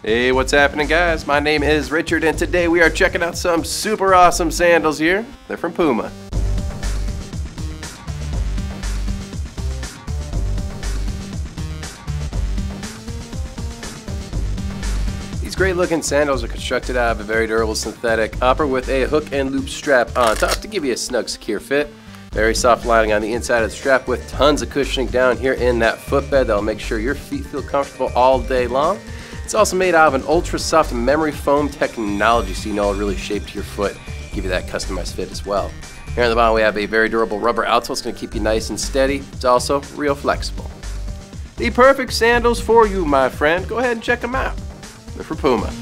Hey, what's happening, guys? My name is Richard, and today we are checking out some super awesome sandals here. They're from Puma. These great looking sandals are constructed out of a very durable synthetic upper with a hook and loop strap on top to give you a snug, secure fit. Very soft lining on the inside of the strap with tons of cushioning down here in that footbed that'll make sure your feet feel comfortable all day long. It's also made out of an ultra soft memory foam technology so you know it'll really shape to your foot, give you that customized fit as well. Here on the bottom we have a very durable rubber outsole, it's going to keep you nice and steady. It's also real flexible. The perfect sandals for you, my friend. Go ahead and check them out. They're for Puma.